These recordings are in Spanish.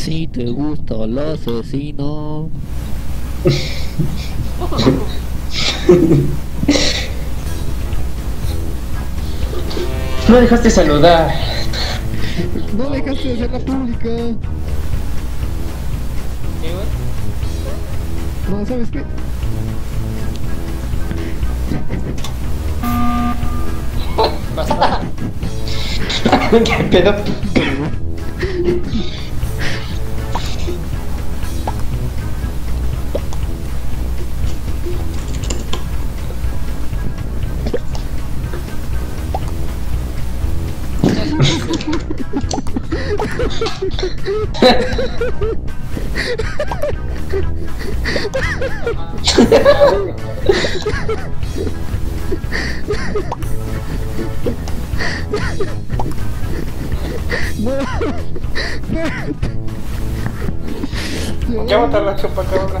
Si te gusta el asesino. No dejaste saludar. No dejaste de hacer la pública. ¿Qué, güey? No, ¿sabes qué? Basta. ¿Qué pedo? ¿Por qué matar la chupacabra?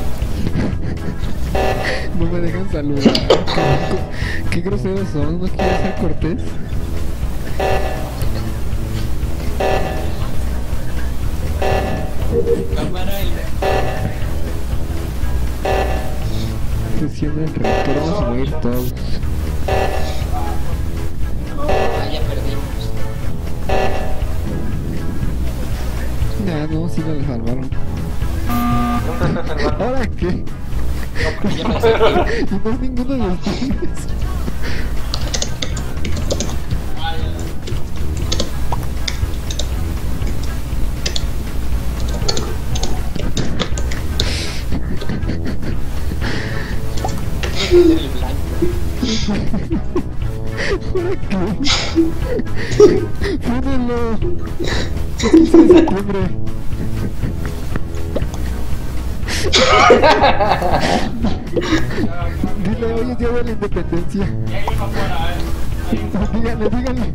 No me dejan saludar. Qué, groseros son, no quiero ser cortés. Sesión del reactor, vamos a morir todos. Ah, ya perdimos. Nah, no, sí salvaron. ¿Ahora qué? No, porque ya me desaparecí. Y no es ninguno de los tres. el blanco. ¿Ahora qué? Fúnenlo. 15 de Dile, hoy es día de la independencia. Díganle, díganle.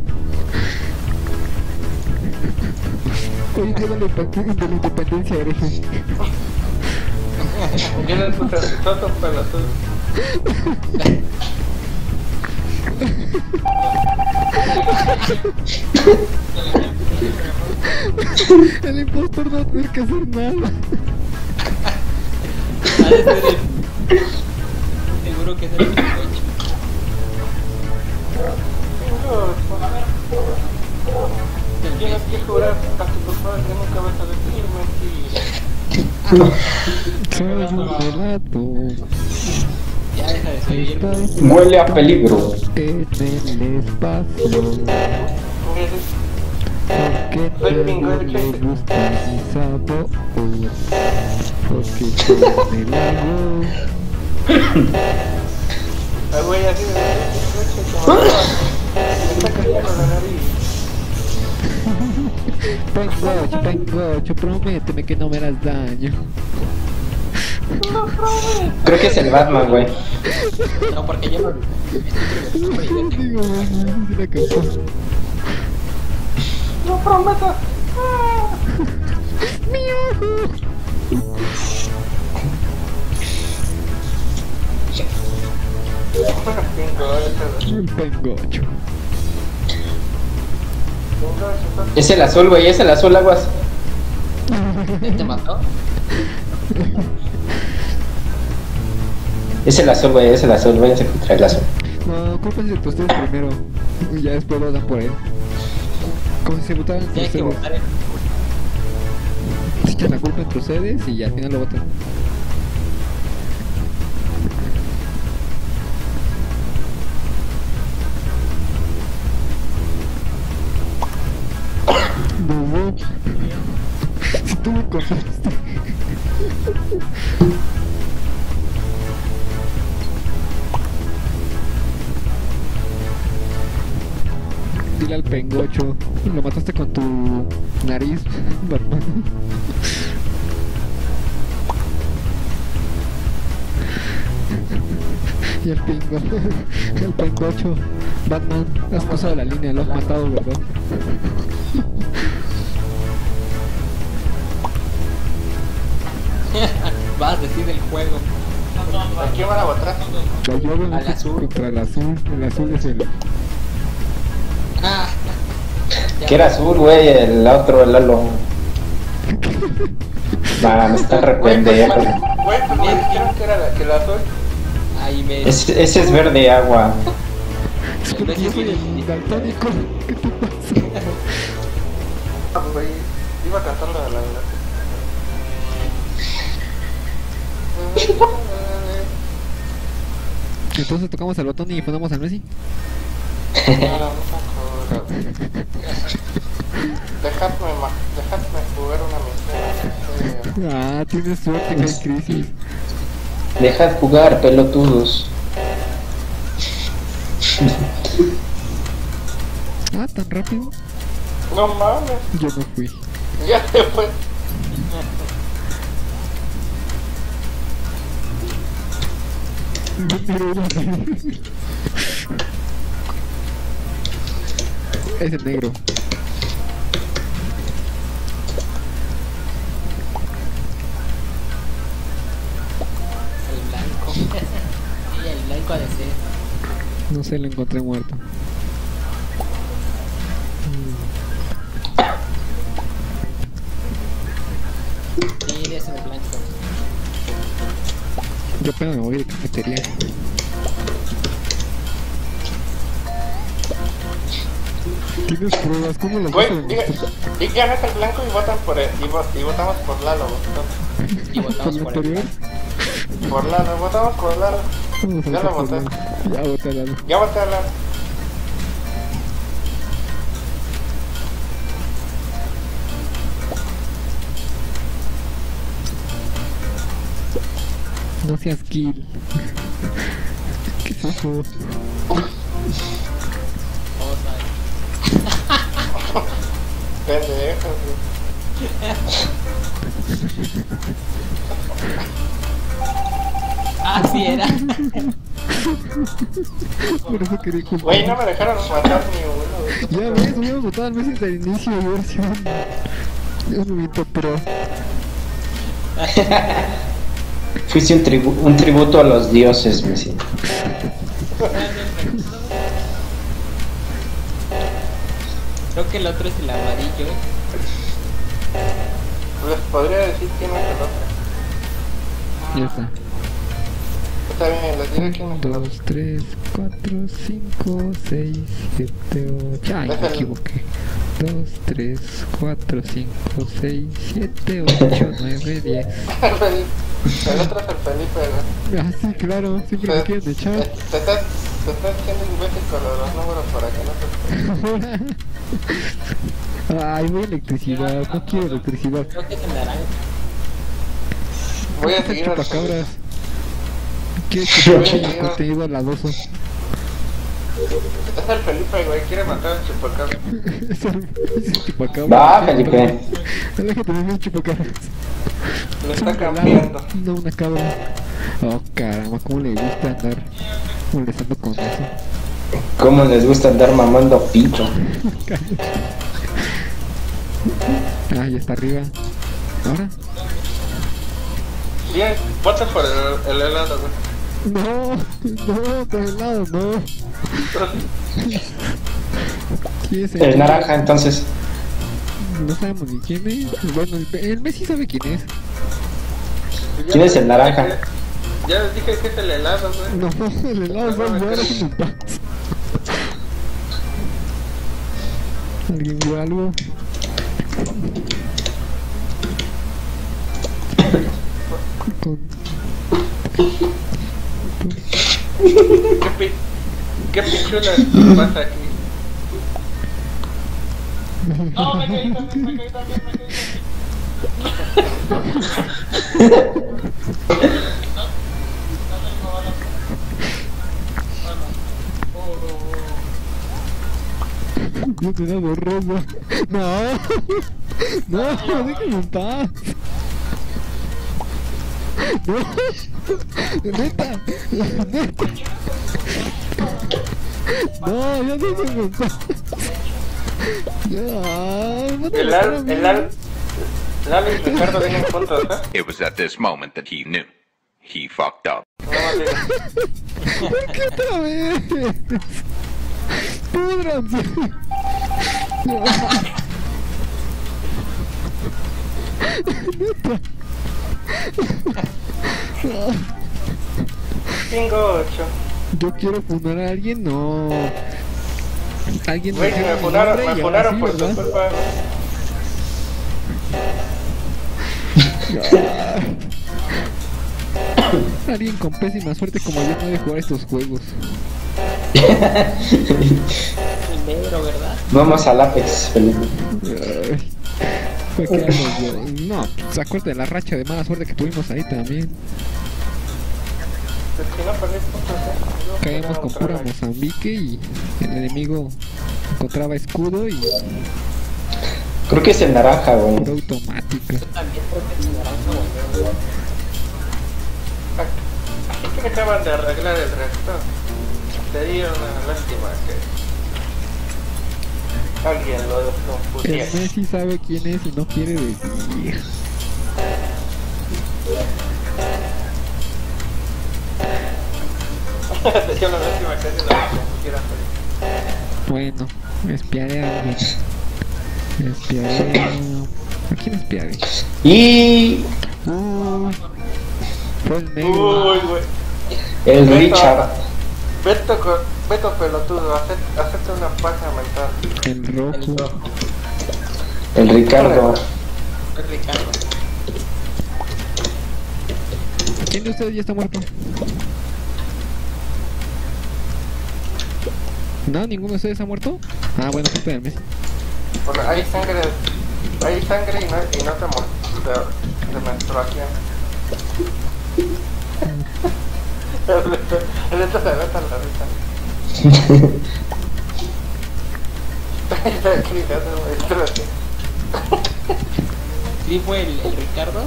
Hoy es día de la, independencia- de la independencia, hereje. El impostor no tener que hacer nada. Seguro que es el. Tienes que jurar a tu papá que nunca vas a decir mentiras. Soy un relato. Ya deja de a peligro. el espacio. Ay, güey, así de Me ocho, prométeme que no me harás daño. Creo que es el Batman, güey. No, porque yo cantó. No prometo. Tengo ocho. Es el azul, güey. Es el azul, aguas. ¿Te mató? Es el azul, güey. Es el azul. Váyanse contra el azul. No, cúlpense entre ustedes primero. Y ya después votan por él. Como si se votaran que votar. Echan la culpa entre ustedes y al final lo votan. Al pengocho. Lo mataste con tu nariz, Batman. Y el pingo, el pengocho, Batman, has pasado la línea, lo has matado, ¿verdad? Vas, decide el juego. ¿A quién van a votar? La llave Al azul. contra el azul, el azul es el... Que era azul, güey, el otro, el Lalo. Nah, me están re Güey, pues, pues me dijeron que era la, que la azul. Ahí me. Ese, ese es verde agua. Es porque yo soy el daltónico, ¿qué te pasa? Ah, pues, iba cantando la la Entonces tocamos el botón y ponemos al Messi. Dejadme, ma- dejadme jugar una misión. Ah, tienes suerte que hay crisis. Dejad jugar, pelotudos. Ah, tan rápido. No mames, Yo no fui. ya se fue. Es el negro. El blanco. y el blanco ha de ser. No sé, lo encontré muerto. Sí, de ese blanco. Yo apenas me voy de cafetería. ¿Tienes pruebas? ¿Cómo las Güey, diga, es el blanco y votan por él. Y, vo- y votamos por Lalo. votamos Y ¿Por votamos por el anterior? Por Lalo, votamos por Lalo. Ya lo por voté. Ya voté a Lalo. Ya voté a Lalo. No seas kill. ¿Qué es eso? Pendejos, güey. Ah, sí era. Por eso quería culpar. Güey, no me dejaron matar ni uno, güey. Ya ves, hubiéramos votado al Messi desde el inicio de versión. Dios viento pro. Fuiste un, tribu- un tributo a los dioses, Messi. Creo que el otro es el amarillo. Les podría decir quién es el otro. Ya está. Está bien, les diré quién es el 1, otro. 2, 3, 4, 5, 6, 7, 8. Ay, me equivoqué. 2, 3, 4, 5, 6, 7, 8, 9, 10. El otro es el Felipe, güey. Ah, sí, claro, siempre me quieren echar. Estás haciendo imbécil con los números para que no. Ay, voy a electricidad, no quiero electricidad. Creo que es el naranja. Voy a seguir al chupacabras. ¿Quieres que contenido aladoso? Es el Felipe, güey. Quiere matar al chupacabra. Es el, chupacabras. Va, Felipe. Aléjate de mí, chupacabras. Lo Es está cambiando. No, una cabra. Oh, caramba, cómo le gusta andar con eso. ¿Cómo les gusta andar mamando pito? Ah, ya está arriba. Ahora. Bien, vota por el, el helado, güey. No, no, con helado, no. ¿Quién es El naranja, entonces. No sabemos ni quién es. Bueno, el, el Messi sabe quién es. ¿Quién es el naranja? Ya les dije que es el helado, güey. No, el helado es más bueno paz. ¿Alguien vio algo? Con... ¿Qué, pi ¿Qué pichula pasa aquí? No, me caí también, me caí también, me caí también. Yo tenía borroso. No. No, déjame en paz. No. Neta. Neta. No, ya déjame en paz. Ya, no te El Al, el Al, Lalo y Ricardo vienen juntos, ¿eh? It was at this moment that he knew. He fucked up. No. ¿Por qué otra vez? Púdranse. Cinco, ocho. Yo quiero funar a alguien, no. Alguien Güey, me funaron, me. Alguien con pésima suerte como yo no debe jugar estos juegos. Primero, ¿verdad? Vamos al Apex, Felipe. No, se acuerda de la racha de mala suerte que tuvimos ahí también. Pues quería con pura. Mozambique y el enemigo encontraba escudo y Creo que es el naranja, güey. pura automática. También creo que el naranja. Aquí que acaban de arreglar el reactor. Sería una lástima que alguien lo, lo El. Messi sabe quién es y no quiere decir. Sería una lástima que alguien lo pusiera. Bueno, espiaré a alguien. Espiaré a... ¿A quién espiaré? Y Ah, fue el negro. Uy, güey. el. Richard. Beto, Beto pelotudo, acepta, acepta una paja mental. El El rojo. rojo. El Ricardo. Es Ricardo. ¿Quién de ustedes ya está muerto? ¿No? ¿Ninguno de ustedes ha muerto? Ah, bueno, Messi. Bueno, hay sangre, hay sangre y no, y no te de, de menstruación. Beto se en la menstruación. ¿Sí fue el, el Ricardo?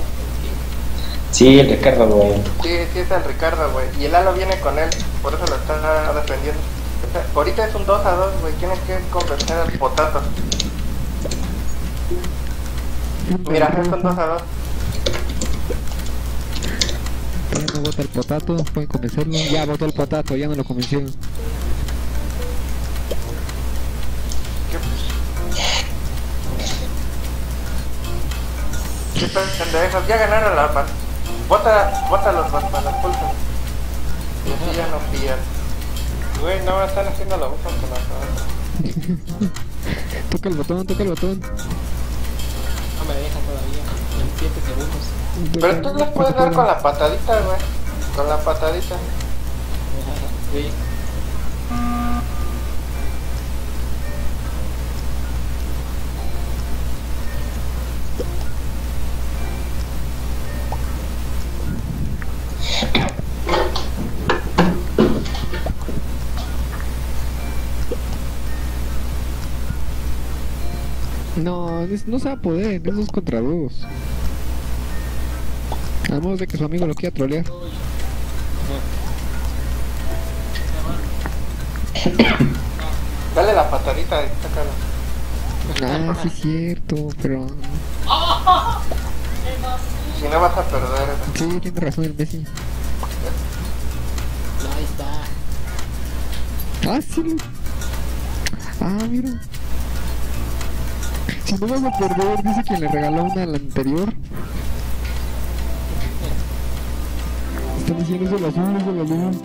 Sí, el Ricardo, güey. Sí, sí es el Ricardo, güey. Y el Lalo viene con él, por eso lo está defendiendo. O sea, ahorita es un 2 a 2, güey. Tienes que convencer al potato. Mira, es un 2 a 2. Ya no vota el potato, pueden convencerlo. Ya votó el potato, ya no lo convencieron. ¿Qué pendejos? Ya ganaron la paz. Vota, vota los Batman, pulsa. Y así ya no pillan. Güey, no están haciendo lo mismo que nosotros. Toca el botón, toca el botón. Pero tú les puedes dar con la patadita, güey. Con la patadita. Sí. No, no se va a poder, es dos contra dos. A menos de que su amigo lo quiera trolear. Dale la patadita, sácalo. Ah, sí es cierto, pero... Si no vas a perder. güey. Sí, tiene razón el Messi. No, ahí está. Ah, sí. Ah, mira. Si no vas a perder, dice que le regaló una al anterior. Están diciendo eso la azul, eso la luz.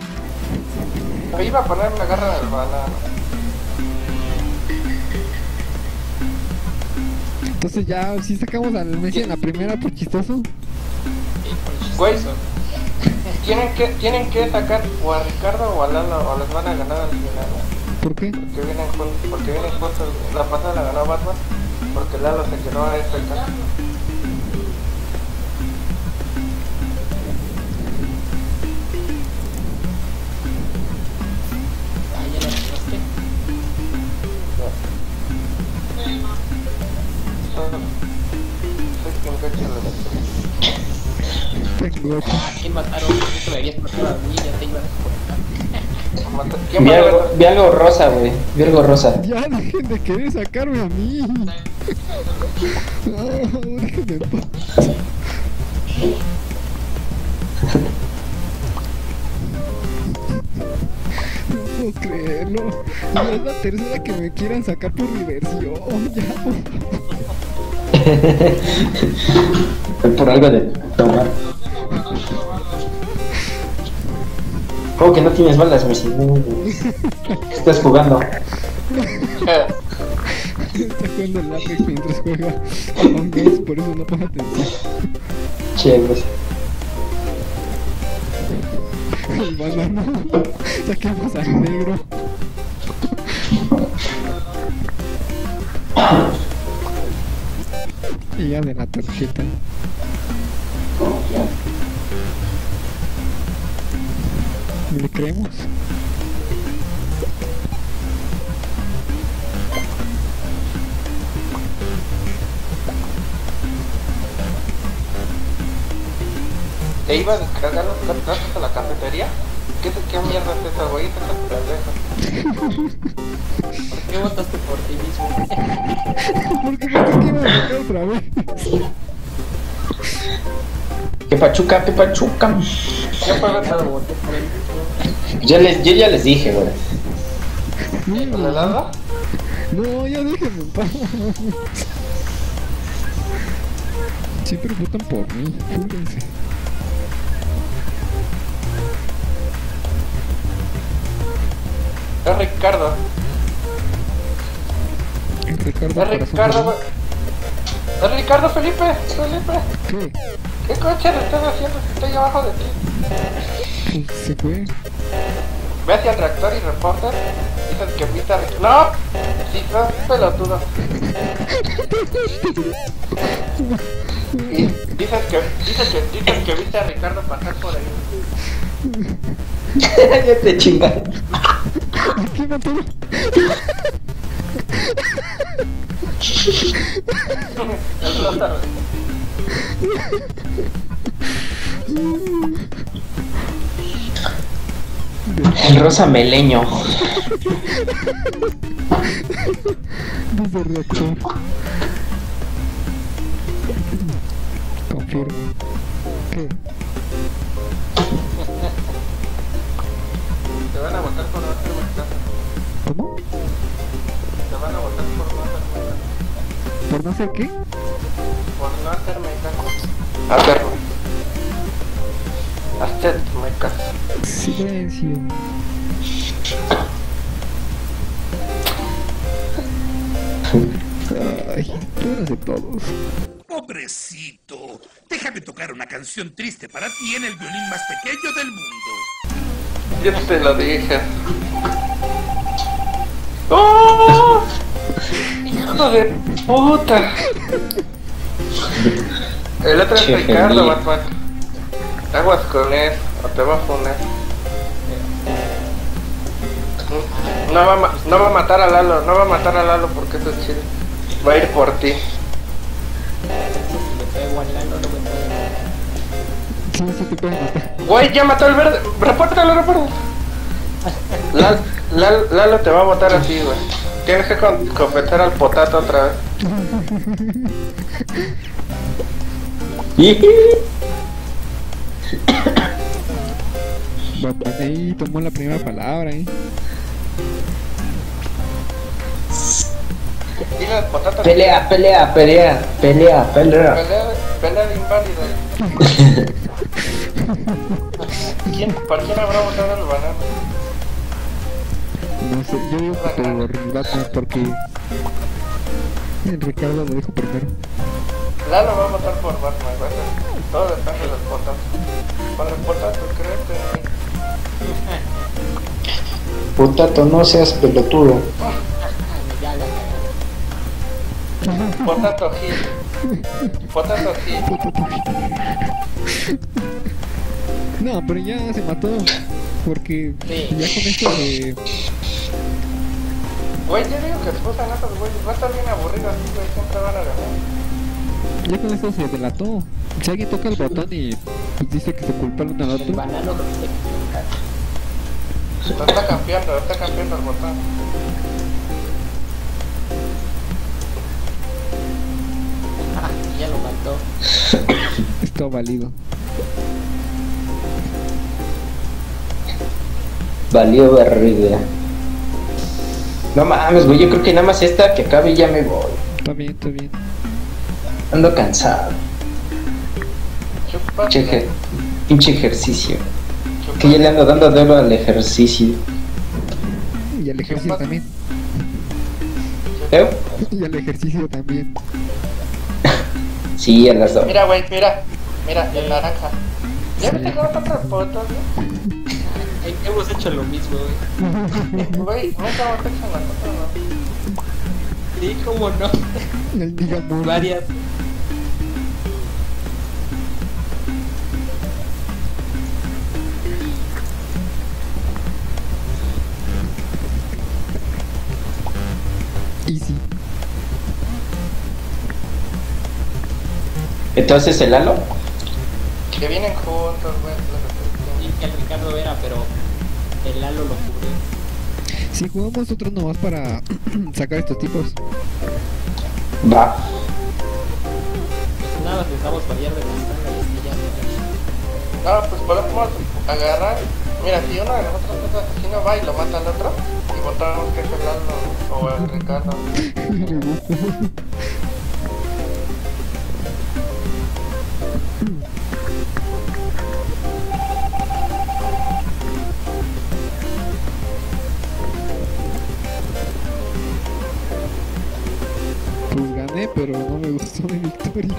Me iba a poner la garra del banano. Entonces ya, si sacamos al Messi en la primera por chistoso. Güey. Tienen que, tienen que sacar o a Ricardo o a Lalo o les van a ganar al final. ¿Por qué? Porque vienen juntos, porque vienen juntos. La pasada la ganó Batman. Porque Lalo se quedó a este acá. Vi algo, rosa, güey. Vi algo rosa. Ya dejen de querer sacarme a mí. No, déjenme paz. No puedo creerlo. Ya es la tercera que me quieran sacar por diversión. Ya, por favor. Por algo de tomar. ¿Cómo que no tienes balas, Messi? No, no. Estás jugando. Está jugando el Apex mientras juega Among por eso no pone atención. Chévere. El banano. Saquemos al negro. Y ya de la tarjeta. ¿Le creemos? ¿Te iba a descargar los cartas a la cafetería? ¿Qué, qué mierda es esa, güey? ¿Por qué votaste por ti mismo? ¿Por qué pensé que iba a sacar otra vez? Que pachuca, que pachuca. ¿Qué fue Beto? voté por él. Yo, les, yo ya les dije, güey. ¿El helado? No, ya déjenme en paz. Siempre votan por mí, fíjense. Es Ricardo. El Ricardo Es Ricardo. Es Ricardo Felipe. Felipe. ¿Qué? ¿Qué coche le estás haciendo estoy abajo de ti? Pues se fue. Ve hacia el reactor y reporter. Dices que viste a Ricardo. ¡No! Si sos pelotudo. Y dices que, dices que, dices que viste a Ricardo pasar por ahí. ya te chingan. Aquí. El rosa. El rosa meleño. El reactor. Confirmo. ¿Qué? Te van a votar por no hacerme caso. ¿Cómo? Te van a votar por no hacerme caso. ¿Por no hacer qué? Por no hacerme caso. Hacerlo. Hacerme caso. Silencio. Ay, tú eres de todos. Pobrecito, déjame tocar una canción triste para ti en el violín más pequeño del mundo. Yo te lo dije. ¡Oh! ¡Hijo de puta! El otro es Ricardo. Batman. Aguas con él, o te va a poner. No va, a no va a matar a Lalo, no va a matar a Lalo porque eso es chido. Va a ir por ti. Güey, ya mató al verde. Repórtalo, repórtalo. Lal- Lal- Lalo te va a votar a ti, güey. Tienes que con- confesar al potato otra vez. Ahí tomó la primera palabra, ¿eh? Dile al potato que- Pelea, pelea, pelea, pelea, pelea. Pelea, pelea de inválido. ¿Quién, ¿Por quién habrá votado el banano? No sé, yo digo que por Batman porque Ricardo lo dijo primero. Lalo va a votar por Batman, güey. Todo depende de los potatos. Con el potato, créete. Potato, no seas pelotudo. Potato Hill. Potato Hill. No, pero ya se mató. Porque Sí. ya con esto de. Güey, yo digo que expusan a esos güeyes. Va a estar bien aburrido así, güey. Siempre van a ganar. Ya con esto se delató. Si alguien toca el botón y dice que se culparon al El otro, banano. Lo está cambiando, lo está cambiando el botón. Ya lo mató. está válido. Valió barriga. No mames, güey, yo creo que nada más esta que acabe y ya me voy. Está bien, está bien. Ando cansado. Pinche, ejer- pinche ejercicio. Que ya le ando dando dedo al ejercicio. Y al ejercicio también. ¿Eh? Y al ejercicio también. Sí, las dos. Mira, güey, mira. Mira, el naranja. ¿Ya me tengo otra foto, güey? Ay, Hemos hecho lo mismo, güey. Güey, nunca hemos hecho la foto, ¿no? Sí, cómo no. El. Varias. Easy. Entonces el halo. Que vienen juntos, güey. Sí, que el Ricardo era, pero el Lalo lo cubrió. Si jugamos nosotros nomás para sacar estos tipos. Va. Pues nada, necesitamos variar de ya. No, pues podemos agarrar. Mira, si uno de nosotros si no va y lo mata al otro, y votamos que es el Lalo o el Ricardo. pero no me gustó mi victoria.